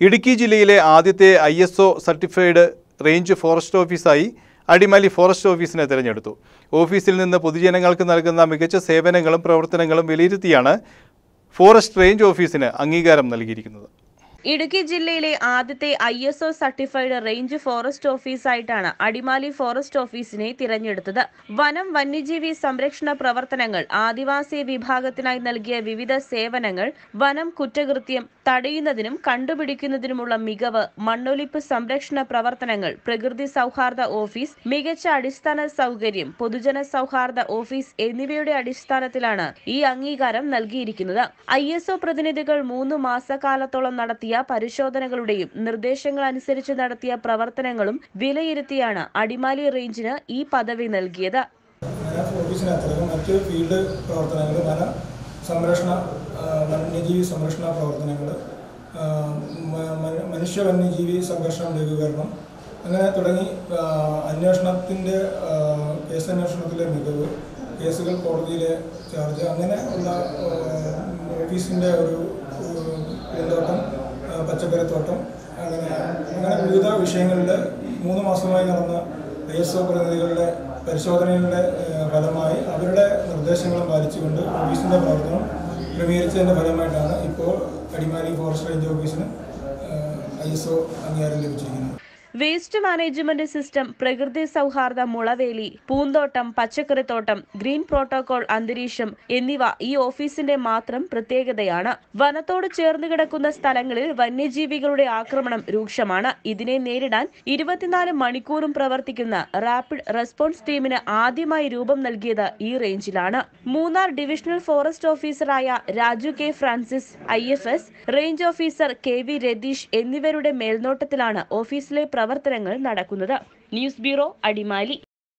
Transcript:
ഇടുക്കി ജില്ലയിലെ ആദ്യത്തെ I S O certified range forest ഓഫീസായി Adimali forest ഓഫീസിനെ തിരഞ്ഞെടുത്തു. ഓഫീസിൽ നിന്ന് പൊതുജനങ്ങൾക്ക് നൽകുന്ന മികച്ച സേവനങ്ങളും പ്രവർത്തനങ്ങളും വിലയിരുത്തിയാണ് ഫോറസ്റ്റ് റേഞ്ച് ഓഫീസിന് അംഗീകാരം നൽകിയിരിക്കുന്നത്. ഇടുക്കി ജില്ലയിലെ ആദ്യത്തെ I S O certified range forest ഓഫീസായിട്ടാണ് Adimali forest ഓഫീസിനെ തിരഞ്ഞെടുത്തത്. വനം വന്യജീവി സംരക്ഷണ പ്രവർത്തനങ്ങൾ ആദിവാസി വിഭാഗത്തിനായി നൽകിയ വിവിധ സേവനങ്ങൾ വനം കുറ്റകൃത്യം തടയുന്നതിനും കണ്ടുപിടിക്കുന്നതിനുമുള്ള മികവ് മണ്ണൊലിപ്പ് സംരക്ഷണ പ്രവർത്തനങ്ങൾ പ്രകൃതി സൗഹാർദ്ദ ഓഫീസ് മികച്ച അടിസ്ഥാന സൗകര്യം പൊതുജന സൗഹാർദ്ദ ഓഫീസ് എന്നിവയുടെ അടിസ്ഥാനത്തിലാണ് ഈ അംഗീകാരം നൽകിയിരിക്കുന്നത്. ഐ പ്രതിനിധികൾ മൂന്ന് മാസക്കാലത്തോളം നടത്തിയ പരിശോധനകളുടെയും നിർദ്ദേശങ്ങൾ അനുസരിച്ച് നടത്തിയ പ്രവർത്തനങ്ങളും വിലയിരുത്തിയാണ് അടിമാലി റേഞ്ചിന് ഈ പദവി നൽകിയത്. മറ്റ് സംരക്ഷണ വന്യജീവി സംരക്ഷണ പ്രവർത്തനങ്ങൾ മനുഷ്യ വന്യജീവി സംഘർഷം ലഘൂകരണം അങ്ങനെ തുടങ്ങി അന്വേഷണത്തിന്റെ കേസന്വേഷണത്തിലെ മികവ് കേസുകൾ കോടതിയിലെ ചാർജ് അങ്ങനെ ഉള്ള ഓഫീസിന്റെ ഒരു ആ, പച്ചക്കറിത്തോട്ടം അങ്ങനെ അങ്ങനെ വിവിധ വിഷയങ്ങളിൽ മൂന്ന് മാസമായി നടന്ന ഒ പ്രതിനിധികളുടെ പരിശോധനയുടെ ഫലമായി അവരുടെ നിർദ്ദേശങ്ങളും പാലിച്ചുകൊണ്ട് ഓഫീസിന്റെ പ്രവർത്തനം ക്രമീകരിച്ചതിന്റെ ഫലമായിട്ടാണ് ഇപ്പോൾ അടിമാലി ഫോറസ്റ്റ് റേഞ്ച് ഓഫീസിന് ഐ എസ് ഒ അംഗീകാരം ലഭിച്ചിരിക്കുന്നത്. വേസ്റ്റ് മാനേജ്മെന്റ് സിസ്റ്റം പ്രകൃതി സൗഹാർദ്ദ മുളവേലി പൂന്തോട്ടം പച്ചക്കറിത്തോട്ടം ഗ്രീൻ പ്രോട്ടോകോൾ അന്തരീക്ഷം എന്നിവ ഈ ഓഫീസിന്റെ മാത്രം പ്രത്യേകതയാണ്. വനത്തോട് ചേർന്ന് കിടക്കുന്ന സ്ഥലങ്ങളിൽ വന്യജീവികളുടെ ആക്രമണം രൂക്ഷമാണ്. ഇതിനെ നേരിടാൻ ഇരുപത്തിനാല് മണിക്കൂറും പ്രവർത്തിക്കുന്ന റാപ്പിഡ് റെസ്പോൺസ് ടീമിന് ആദ്യമായി രൂപം നൽകിയത് ഈ റേഞ്ചിലാണ്. മൂന്നാർ ഡിവിഷണൽ ഫോറസ്റ്റ് ഓഫീസറായ Raju K Francis I range officer K V Ratheesh എന്നിവരുടെ മേൽനോട്ടത്തിലാണ് ഓഫീസിലെ പ്രവർത്തനങ്ങൾ നടക്കുന്നത്. News bureau Adimali.